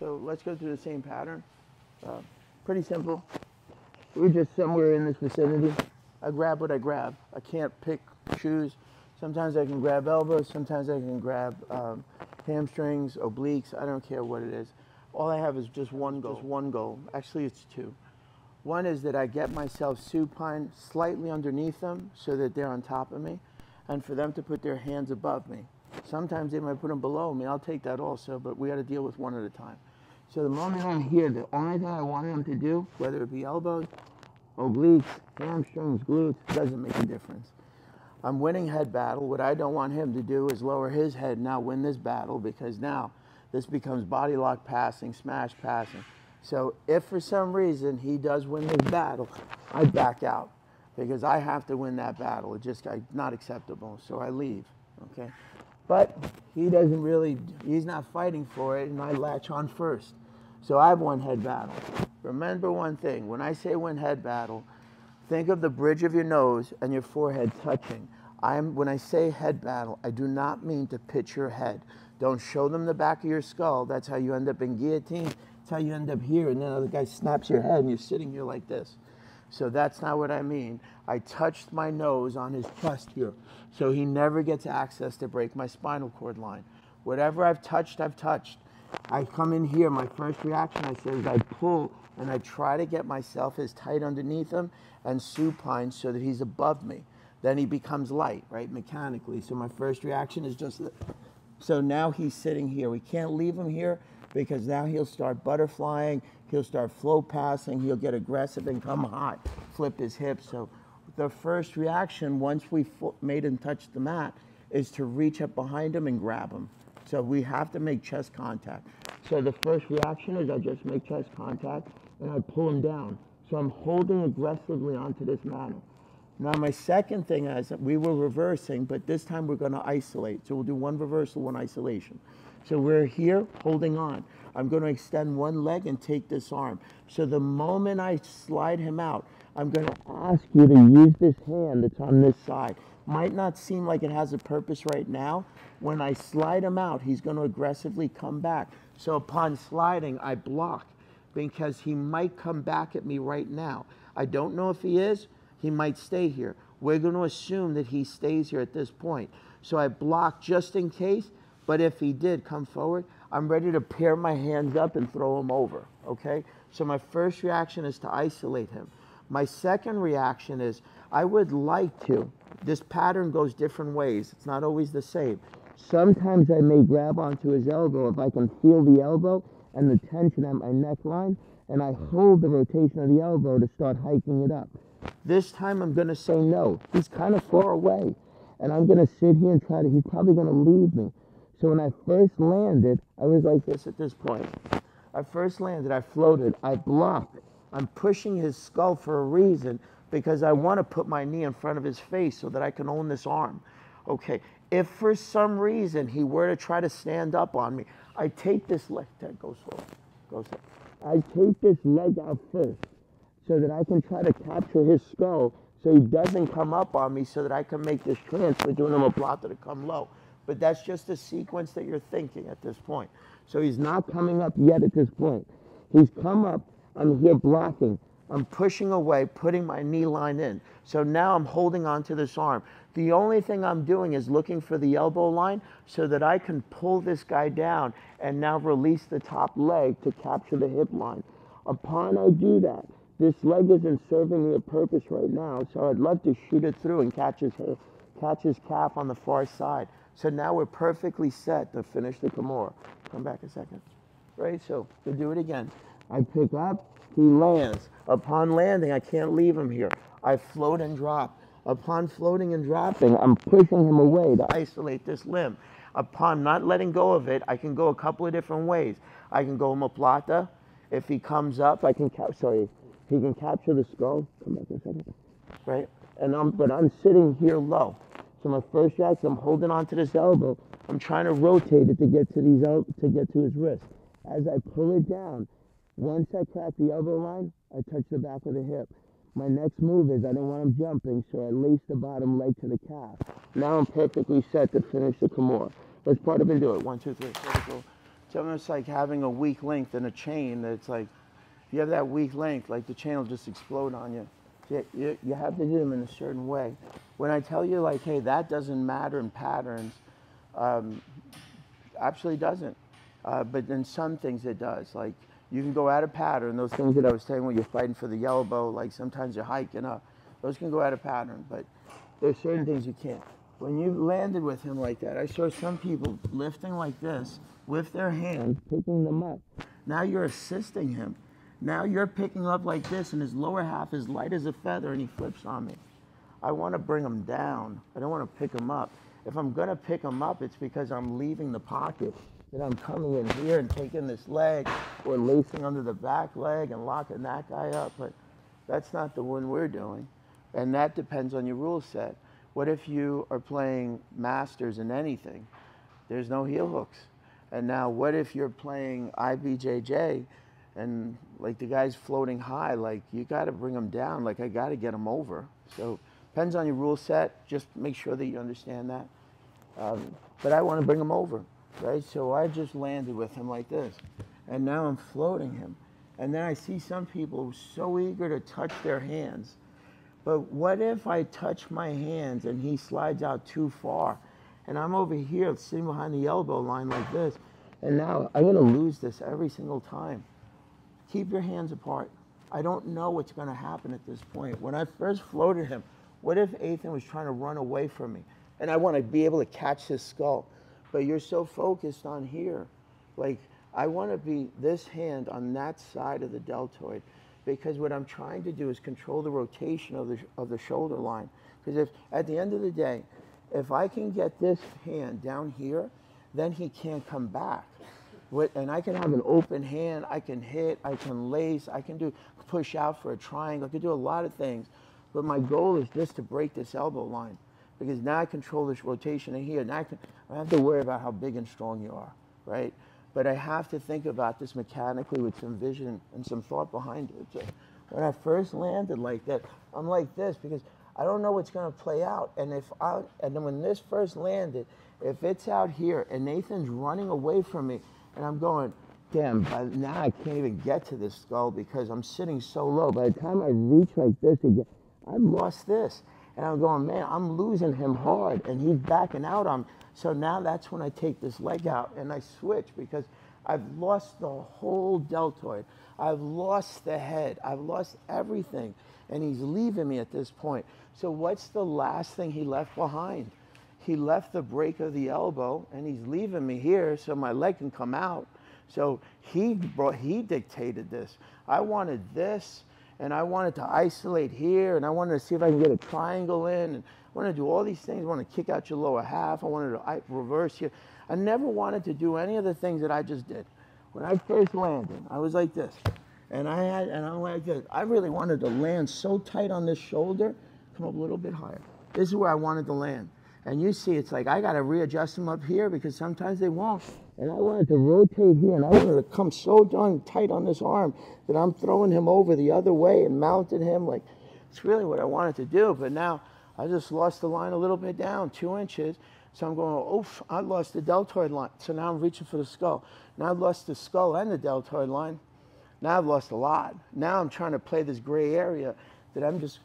So let's go through the same pattern. Uh, pretty simple. We're just somewhere in this vicinity. I grab what I grab. I can't pick, shoes. Sometimes I can grab elbows. Sometimes I can grab um, hamstrings, obliques. I don't care what it is. All I have is just one goal. Just one goal. Actually, it's two. One is that I get myself supine slightly underneath them so that they're on top of me, and for them to put their hands above me. Sometimes they might put them below me. I'll take that also, but we got to deal with one at a time. So the moment I'm here, the only thing I want them to do, whether it be elbows, obliques, hamstrings, glutes, doesn't make a difference. I'm winning head battle. What I don't want him to do is lower his head and now win this battle because now this becomes body lock passing, smash passing. So if for some reason he does win this battle, I back out because I have to win that battle. It's just not acceptable. So I leave. Okay. But he doesn't really, he's not fighting for it, and I latch on first. So I have one head battle. Remember one thing when I say win head battle, think of the bridge of your nose and your forehead touching. I'm, when I say head battle, I do not mean to pitch your head. Don't show them the back of your skull. That's how you end up in guillotine. That's how you end up here. And then the guy snaps your head and you're sitting here like this. So that's not what I mean. I touched my nose on his chest here. So he never gets access to break my spinal cord line. Whatever I've touched, I've touched. I come in here, my first reaction I say is I pull and I try to get myself as tight underneath him and supine so that he's above me. Then he becomes light, right, mechanically. So my first reaction is just, so now he's sitting here. We can't leave him here because now he'll start butterflying, he'll start flow passing, he'll get aggressive and come hot, flip his hips. So the first reaction once we made him touch the mat is to reach up behind him and grab him. So we have to make chest contact. So the first reaction is I just make chest contact and I pull him down. So I'm holding aggressively onto this mantle. Now my second thing is we were reversing, but this time we're going to isolate. So we'll do one reversal, one isolation. So we're here holding on. I'm going to extend one leg and take this arm. So the moment I slide him out, I'm going to ask you to use this hand that's on this side. Might not seem like it has a purpose right now. When I slide him out, he's going to aggressively come back. So upon sliding, I block because he might come back at me right now. I don't know if he is. He might stay here. We're going to assume that he stays here at this point. So I block just in case. But if he did come forward, I'm ready to pair my hands up and throw him over. Okay? So my first reaction is to isolate him. My second reaction is I would like to. This pattern goes different ways. It's not always the same. Sometimes I may grab onto his elbow if I can feel the elbow and the tension at my neckline, and I hold the rotation of the elbow to start hiking it up. This time I'm going to say no. He's kind of far away, and I'm going to sit here and try to, he's probably going to leave me. So when I first landed, I was like this at this point. I first landed, I floated, I blocked. I'm pushing his skull for a reason because I want to put my knee in front of his face so that I can own this arm. Okay, if for some reason he were to try to stand up on me, I take this leg, Ted, go slow, go slow. I take this leg out first so that I can try to capture his skull so he doesn't come up on me so that I can make this transfer doing omoplata to come low. But that's just a sequence that you're thinking at this point. So he's not coming up yet at this point. He's come up, I'm here blocking. I'm pushing away, putting my knee line in. So now I'm holding onto this arm. The only thing I'm doing is looking for the elbow line so that I can pull this guy down and now release the top leg to capture the hip line. Upon I do that, this leg isn't serving me a purpose right now, so I'd love to shoot it through and catch his, catch his calf on the far side. So now we're perfectly set to finish the Kimura. Come back a second. Right, so to do it again. I pick up, he lands. Upon landing, I can't leave him here. I float and drop. Upon floating and dropping, I'm pushing him away to isolate this limb. Upon not letting go of it, I can go a couple of different ways. I can go omoplata. If he comes up, I can cap- sorry, he can capture the skull. Come back a second. Right? And I'm but I'm sitting here low. So my first reaction, I'm holding onto this elbow. I'm trying to rotate it to get to these el- to get to his wrist. As I pull it down, once I crack the elbow line, I touch the back of the hip. My next move is I don't want him jumping, so I lace the bottom leg to the calf. Now I'm perfectly set to finish the Kimura. Let's part of and do it. One, two, three. It's almost like having a weak link in a chain that's like, if you have that weak link, like the chain will just explode on you. You, you, you have to do them in a certain way. When I tell you like, hey, that doesn't matter in patterns, um, absolutely doesn't. Uh, but in some things it does. Like you can go out of pattern. Those things that I was saying when you're fighting for the yellow bow, like sometimes you're hiking up, those can go out of pattern. But there's certain things you can't. When you landed with him like that, I saw some people lifting like this with their hands, picking them up. Now you're assisting him. Now you're picking up like this, and his lower half is light as a feather, and he flips on me. I want to bring him down. I don't want to pick him up. If I'm going to pick him up, it's because I'm leaving the pocket. That I'm coming in here and taking this leg or lacing under the back leg and locking that guy up. But that's not the one we're doing. And that depends on your rule set. What if you are playing masters in anything? There's no heel hooks. And now what if you're playing IBJJ and like the guy's floating high, like you got to bring him down. Like I got to get him over. So depends on your rule set. Just make sure that you understand that. Um, but I want to bring him over, right? So I just landed with him like this, and now I'm floating him. And then I see some people so eager to touch their hands. But what if I touch my hands and he slides out too far? And I'm over here sitting behind the elbow line like this. And now I'm going to lose this every single time keep your hands apart. I don't know what's going to happen at this point. When I first floated him, what if Ethan was trying to run away from me? And I want to be able to catch his skull. But you're so focused on here. Like, I want to be this hand on that side of the deltoid because what I'm trying to do is control the rotation of the, of the shoulder line. Because if at the end of the day, if I can get this hand down here, then he can't come back and I can have an open hand, I can hit, I can lace, I can do push out for a triangle, I can do a lot of things. But my goal is just to break this elbow line because now I control this rotation in here. Now I, can, I have to worry about how big and strong you are, right? But I have to think about this mechanically with some vision and some thought behind it. So when I first landed like that, I'm like this because I don't know what's going to play out. And if I, and then when this first landed, if it's out here and Ethan's running away from me, and I'm going, damn, by now I can't even get to this skull because I'm sitting so low. By the time I reach like this again, I've lost this. And I'm going, man, I'm losing him hard and he's backing out on me. So now that's when I take this leg out and I switch because I've lost the whole deltoid. I've lost the head. I've lost everything. And he's leaving me at this point. So what's the last thing he left behind? he left the break of the elbow and he's leaving me here so my leg can come out. So he brought, he dictated this. I wanted this and I wanted to isolate here and I wanted to see if I can get a triangle in and I wanted to do all these things. I wanted to kick out your lower half. I wanted to reverse here. I never wanted to do any of the things that I just did. When I first landed, I was like this. And I had, and I'm like this. I really wanted to land so tight on this shoulder, come up a little bit higher. This is where I wanted to land. And you see, it's like I got to readjust them up here because sometimes they won't. And I wanted to rotate here, and I wanted to come so darn tight on this arm that I'm throwing him over the other way and mounting him. Like, it's really what I wanted to do. But now I just lost the line a little bit down, two inches. So I'm going, oof, I lost the deltoid line. So now I'm reaching for the skull. Now I've lost the skull and the deltoid line. Now I've lost a lot. Now I'm trying to play this gray area that I'm just.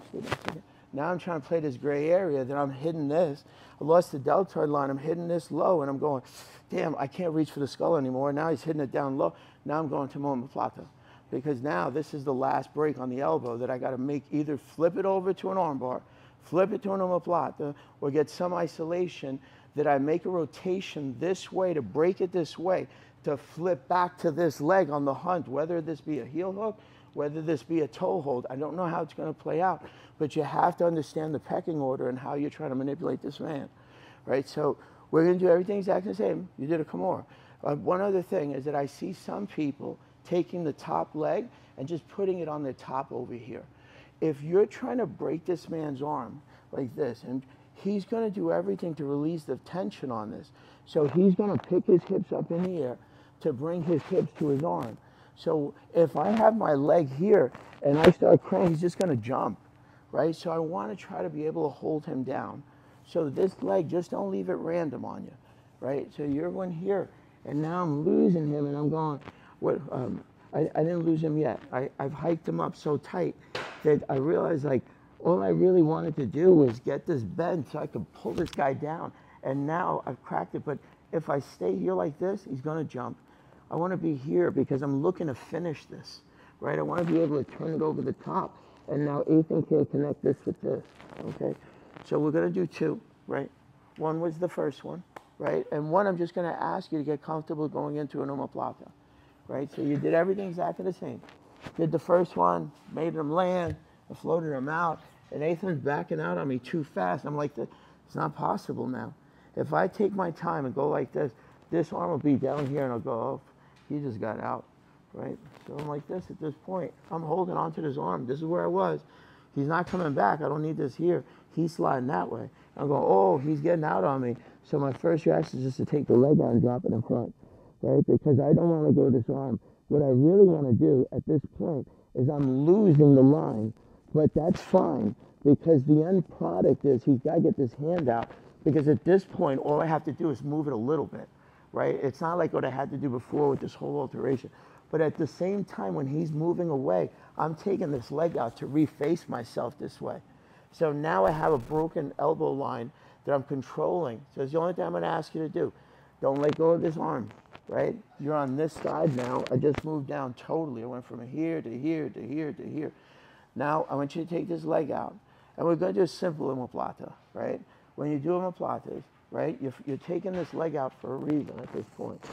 Now I'm trying to play this gray area that I'm hitting this. I lost the deltoid line. I'm hitting this low, and I'm going, damn, I can't reach for the skull anymore. Now he's hitting it down low. Now I'm going to omoplata because now this is the last break on the elbow that I got to make either flip it over to an armbar, flip it to an omoplata, or get some isolation that I make a rotation this way to break it this way to flip back to this leg on the hunt, whether this be a heel hook whether this be a toe hold. I don't know how it's going to play out, but you have to understand the pecking order and how you're trying to manipulate this man, right? So we're going to do everything exactly the same. You did a Kimura. Uh, one other thing is that I see some people taking the top leg and just putting it on the top over here. If you're trying to break this man's arm like this, and he's going to do everything to release the tension on this. So he's going to pick his hips up in the air to bring his hips to his arm. So if I have my leg here and I start cranking, he's just going to jump, right? So I want to try to be able to hold him down. So this leg, just don't leave it random on you, right? So you're going here And now I'm losing him, and I'm going, what? Um, I, I didn't lose him yet. I, I've hiked him up so tight that I realized like all I really wanted to do was get this bend so I could pull this guy down. And now I've cracked it. But if I stay here like this, he's going to jump. I want to be here because I'm looking to finish this, right? I want to be able to turn it over the top. And now Ethan can connect this with this, okay? So we're going to do two, right? One was the first one, right? And one I'm just going to ask you to get comfortable going into an omoplata, right? So you did everything exactly the same. Did the first one, made him land, I floated him out, and Ethan's backing out on me too fast. I'm like, it's not possible now. If I take my time and go like this, this arm will be down here and I'll go, oh, he just got out, right? So I'm like this at this point. I'm holding onto this arm. This is where I was. He's not coming back. I don't need this here. He's sliding that way. I'm going, oh, he's getting out on me. So my first reaction is just to take the leg out and drop it in front, right? Because I don't want to go this arm. What I really want to do at this point is I'm losing the line, but that's fine because the end product is he's got to get this hand out because at this point, all I have to do is move it a little bit right? It's not like what I had to do before with this whole alteration. But at the same time, when he's moving away, I'm taking this leg out to reface myself this way. So now I have a broken elbow line that I'm controlling. So it's the only thing I'm going to ask you to do. Don't let go of this arm, right? You're on this side now. I just moved down totally. I went from here to here to here to here. Now I want you to take this leg out. And we're going to do a simple omoplata, right? When you do omoplatas, right? You're, you're taking this leg out for a reason at this point.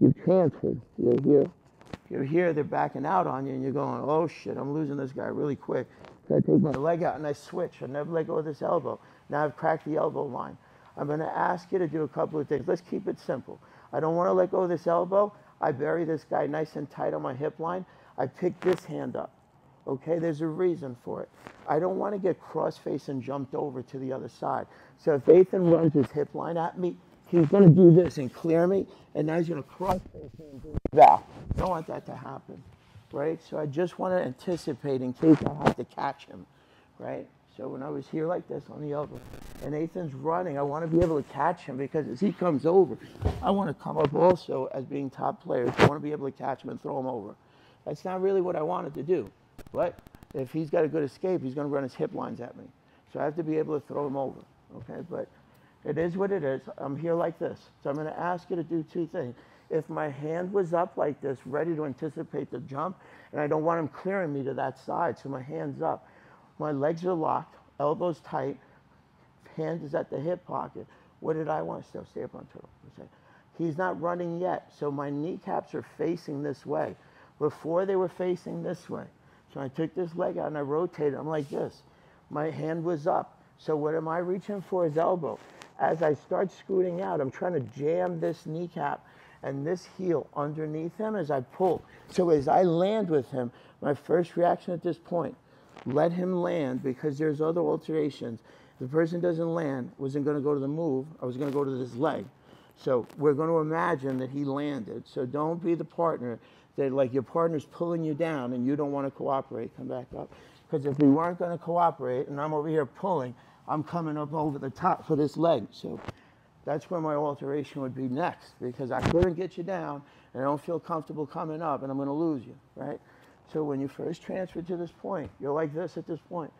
You've transferred. You're here. You're here, they're backing out on you, and you're going, oh shit, I'm losing this guy really quick. So I take my leg out and I switch. I never let go of this elbow. Now I've cracked the elbow line. I'm going to ask you to do a couple of things. Let's keep it simple. I don't want to let go of this elbow. I bury this guy nice and tight on my hip line. I pick this hand up. Okay, there's a reason for it. I don't want to get cross-faced and jumped over to the other side. So if Ethan runs his hip line at me, he's going to do this and clear me, and now he's going to cross-face me and do back. I don't want that to happen, right? So I just want to anticipate in case I have to catch him, right? So when I was here like this on the elbow, and Ethan's running, I want to be able to catch him because as he comes over, I want to come up also as being top players. I want to be able to catch him and throw him over. That's not really what I wanted to do. But if he's got a good escape, he's going to run his hip lines at me. So I have to be able to throw him over. Okay, but it is what it is. I'm here like this. So I'm going to ask you to do two things. If my hand was up like this, ready to anticipate the jump, and I don't want him clearing me to that side, so my hand's up. My legs are locked, elbows tight, hand is at the hip pocket. What did I want? to Still stay up on turtle. Okay. He's not running yet, so my kneecaps are facing this way. Before they were facing this way. So I took this leg out and I rotated. I'm like this. My hand was up. So what am I reaching for? His elbow. As I start scooting out, I'm trying to jam this kneecap and this heel underneath him as I pull. So as I land with him, my first reaction at this point, let him land because there's other alterations. If the person doesn't land, wasn't going to go to the move, I was going to go to this leg. So we're going to imagine that he landed. So don't be the partner that like your partner's pulling you down and you don't want to cooperate, come back up. Because if we weren't going to cooperate and I'm over here pulling, I'm coming up over the top for this leg. So that's where my alteration would be next because I couldn't get you down and I don't feel comfortable coming up and I'm going to lose you, right? So when you first transfer to this point, you're like this at this point.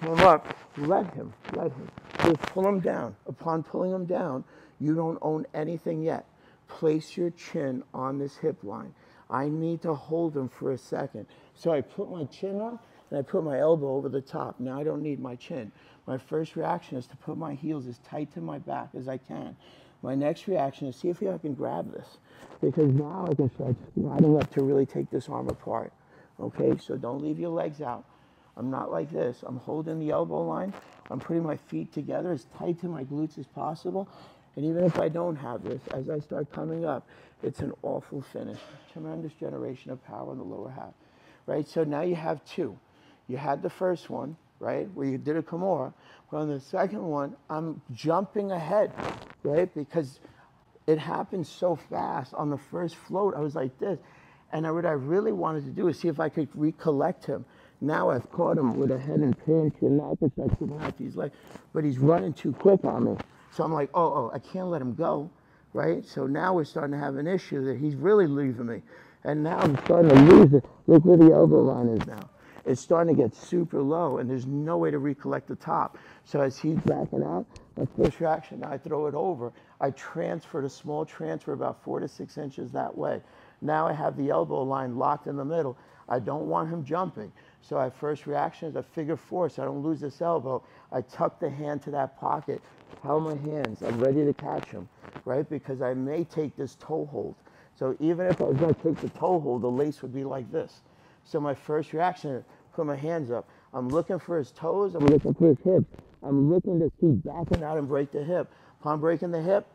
Come up, let him, let him. Just pull him down. Upon pulling him down, you don't own anything yet. Place your chin on this hip line. I need to hold them for a second. So I put my chin up and I put my elbow over the top. Now I don't need my chin. My first reaction is to put my heels as tight to my back as I can. My next reaction is see if I can grab this because now I can start riding up to really take this arm apart. Okay, so don't leave your legs out. I'm not like this. I'm holding the elbow line. I'm putting my feet together as tight to my glutes as possible. And even if I don't have this, as I start coming up, it's an awful finish. Tremendous generation of power in the lower half, right? So now you have two. You had the first one, right, where you did a Kimura. But on the second one, I'm jumping ahead, right, because it happened so fast. On the first float, I was like this. And what I really wanted to do is see if I could recollect him. Now I've caught him with a head and pinch, and now I start out these. But he's running too quick on me. So I'm like, oh, oh, I can't let him go right? So now we're starting to have an issue that he's really leaving me. And now I'm starting to lose it. Look where the elbow line is now. It's starting to get super low, and there's no way to recollect the top. So as he's backing out, my first reaction, I throw it over. I transferred a small transfer about four to six inches that way. Now I have the elbow line locked in the middle. I don't want him jumping. So my first reaction is a figure four so I don't lose this elbow. I tuck the hand to that pocket, tell my hands, I'm ready to catch him, right? Because I may take this toe hold. So even if I was gonna take the toe hold, the lace would be like this. So my first reaction is put my hands up. I'm looking for his toes, I'm looking for his hips. I'm looking to see backing out and break the hip. Upon breaking the hip,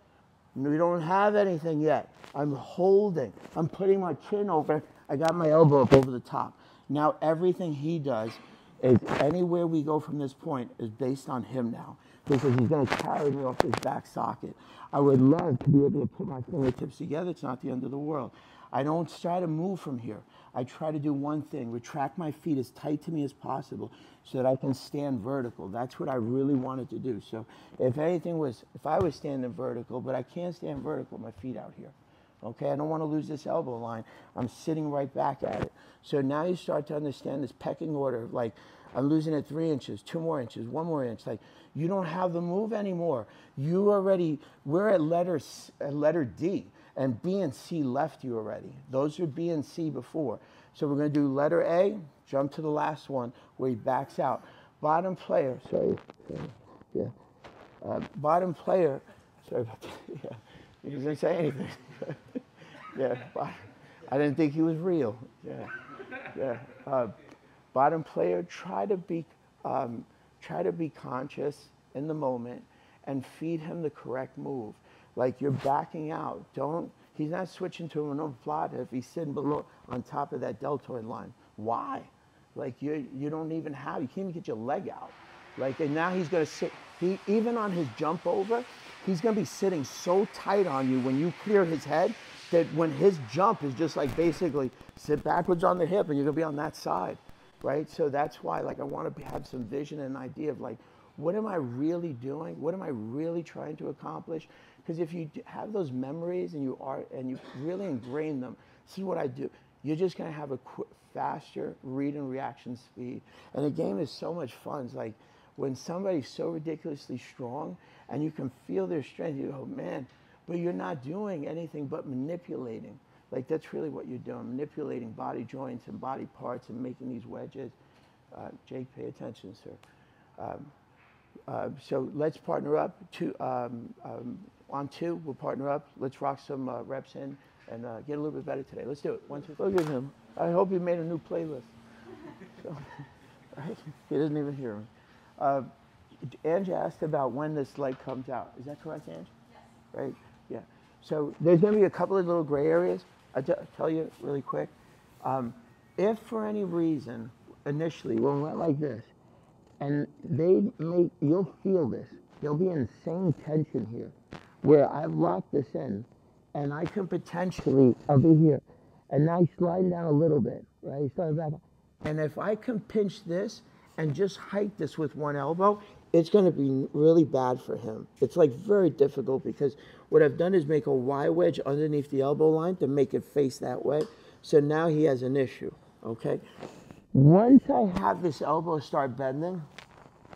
we don't have anything yet. I'm holding. I'm putting my chin over. I got my elbow up over the top. Now everything he does is anywhere we go from this point is based on him now because he's going to carry me off his back socket. I would love to be able to put my fingertips together. It's not the end of the world. I don't try to move from here. I try to do one thing, retract my feet as tight to me as possible so that I can stand vertical. That's what I really wanted to do. So if anything was, if I was standing vertical, but I can't stand vertical, my feet out here. Okay, I don't want to lose this elbow line. I'm sitting right back at it. So now you start to understand this pecking order. Like I'm losing it three inches, two more inches, one more inch. Like you don't have the move anymore. You already, we're at letter, at letter D and B and C left you already. Those are B and C before. So we're going to do letter A, jump to the last one where he backs out. Bottom player, sorry, yeah. Uh, bottom player, sorry about that. Yeah. He didn't say anything. yeah, I didn't think he was real. Yeah, yeah. Uh, bottom player, try to be, um, try to be conscious in the moment and feed him the correct move. Like you're backing out. Don't. He's not switching to an omoplata if he's sitting below on top of that deltoid line. Why? Like you, you don't even have. You can't even get your leg out. Like and now he's gonna sit. He even on his jump over, he's going to be sitting so tight on you when you clear his head that when his jump is just like basically sit backwards on the hip and you're going to be on that side, right? So that's why like I want to have some vision and idea of like, what am I really doing? What am I really trying to accomplish? Because if you have those memories and you are and you really ingrain them, see what I do. You're just going to have a qu- faster read and reaction speed. And the game is so much fun. It's like when somebody's so ridiculously strong and you can feel their strength, you go, man, but you're not doing anything but manipulating. Like that's really what you're doing, manipulating body joints and body parts and making these wedges. Uh, Jake, pay attention, sir. Um, uh, so let's partner up. Two, um, um, on two, we'll partner up. Let's rock some uh, reps in and uh, get a little bit better today. Let's do it. One, two. Look at him. I hope he made a new playlist. So. He doesn't even hear me. Ange asked about when this light comes out. Is that correct, Ange? Yes. Right? Yeah. So there's going to be a couple of little gray areas. I'll tell you really quick. Um, if for any reason, initially, when we went like this, and they make, you'll feel this. There'll be insane tension here where I've locked this in and I can potentially, I'll be here, and now slide down a little bit, right? Slide back. And if I can pinch this and just hike this with one elbow, it's going to be really bad for him. It's like very difficult because what I've done is make a Y wedge underneath the elbow line to make it face that way. So now he has an issue, okay? Once I have this elbow start bending,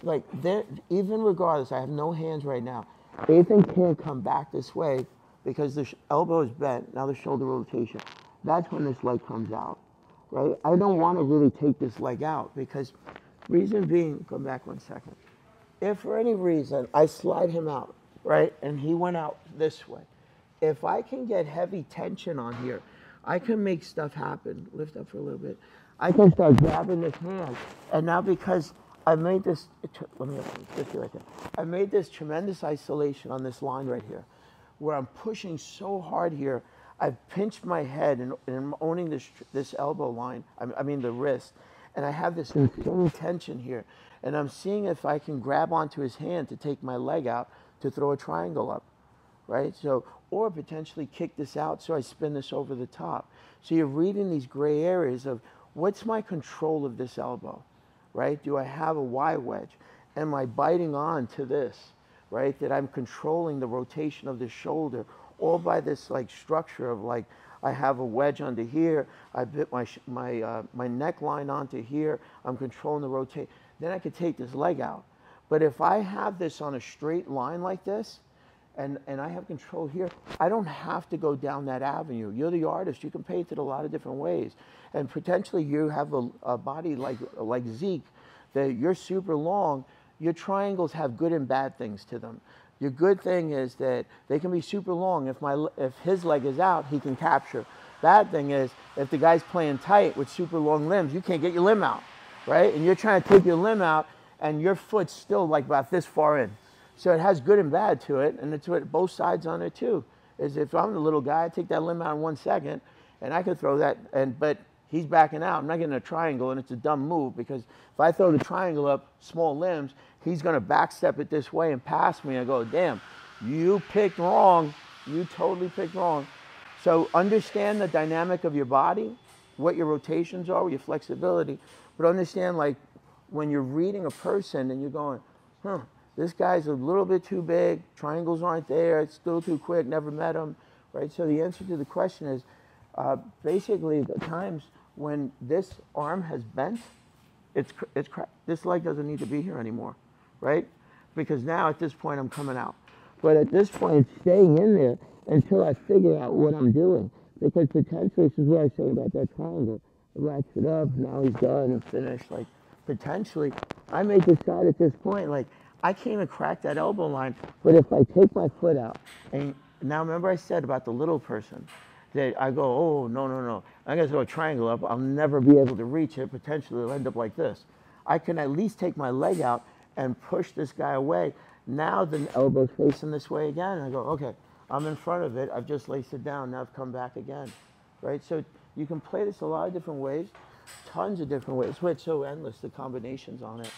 like there, even regardless, I have no hands right now. Ethan can't come back this way because the elbow is bent. Now the shoulder rotation. That's when this leg comes out, right? I don't want to really take this leg out because reason being, come back one second if for any reason I slide him out, right, and he went out this way, if I can get heavy tension on here, I can make stuff happen. Lift up for a little bit. I can start grabbing this hand, and now because I made this, let me just be right there. I made this tremendous isolation on this line right here, where I'm pushing so hard here. I've pinched my head and, and I'm owning this this elbow line. I mean the wrist, and I have this tension here and I'm seeing if I can grab onto his hand to take my leg out to throw a triangle up, right? So, or potentially kick this out so I spin this over the top. So you're reading these gray areas of what's my control of this elbow, right? Do I have a Y wedge? Am I biting on to this, right? That I'm controlling the rotation of the shoulder, all by this like structure of like I have a wedge under here. I bit my my uh, my neckline onto here. I'm controlling the rotate. Then I could take this leg out. But if I have this on a straight line like this, and, and I have control here, I don't have to go down that avenue. You're the artist. You can paint it a lot of different ways. And potentially you have a, a body like, like Zeke, that you're super long. Your triangles have good and bad things to them. Your good thing is that they can be super long. If, my, if his leg is out, he can capture. Bad thing is if the guy's playing tight with super long limbs, you can't get your limb out, right? And you're trying to take your limb out and your foot's still like about this far in. So it has good and bad to it, and it's what both sides on it too. Is if I'm the little guy, I take that limb out in one second, and I could throw that, and but he's backing out. I'm not getting a triangle, and it's a dumb move because if I throw the triangle up, small limbs, he's going to backstep it this way and pass me. I go, damn, you picked wrong. You totally picked wrong. So understand the dynamic of your body, what your rotations are, your flexibility, but understand like when you're reading a person and you're going, huh, this guy's a little bit too big, triangles aren't there, it's still too quick, never met him, right? So the answer to the question is uh, basically the times when this arm has bent, it's, it's this leg doesn't need to be here anymore, right? Because now at this point I'm coming out. But at this point, it's staying in there until I figure out what I'm doing. Because potentially, this is what I say about that triangle. I Ratchet it up, now he's done and finished. Like, potentially, I may decide at this point, like, I can't even crack that elbow line. But if I take my foot out, and now remember I said about the little person, that I go, oh, no, no, no. I'm going to throw a triangle up. I'll never be able to reach it. Potentially, it'll end up like this. I can at least take my leg out and push this guy away. Now the elbow's facing this way again. And I go, okay, I'm in front of it. I've just laced it down. Now I've come back again. Right? So you can play this a lot of different ways, tons of different ways. It's so endless, the combinations on it.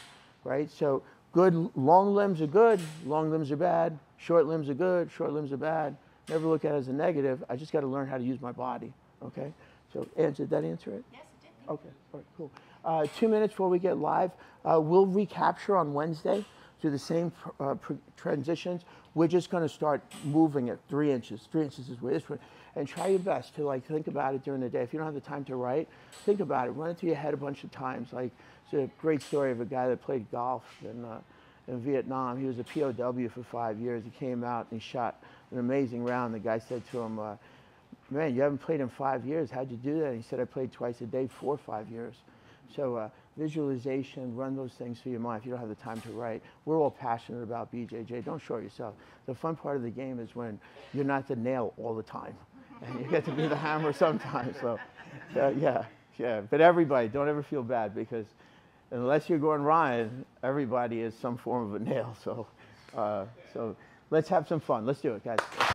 Right? So Good, long limbs are good, long limbs are bad. Short limbs are good, short limbs are bad. Never look at it as a negative. I just got to learn how to use my body. Okay? So, did that answer it? Yes, it did. Okay, all right, cool. Uh, two minutes before we get live, uh, we'll recapture on Wednesday to the same uh, transitions. We're just going to start moving it three inches. Three inches is where this one. And try your best to like think about it during the day. If you don't have the time to write, think about it. Run it through your head a bunch of times. Like it's a great story of a guy that played golf in, uh, in Vietnam. He was a POW for five years. He came out and he shot an amazing round. The guy said to him, uh, man, you haven't played in five years. How'd you do that? And he said, I played twice a day for five years. So uh, visualization, run those things through your mind if you don't have the time to write. We're all passionate about BJJ. Don't short yourself. The fun part of the game is when you're not the nail all the time. And you get to be the hammer sometimes. So, uh, yeah, yeah. But everybody, don't ever feel bad because unless you're Gordon Ryan, everybody is some form of a nail. So, uh, so let's have some fun. Let's do it, guys.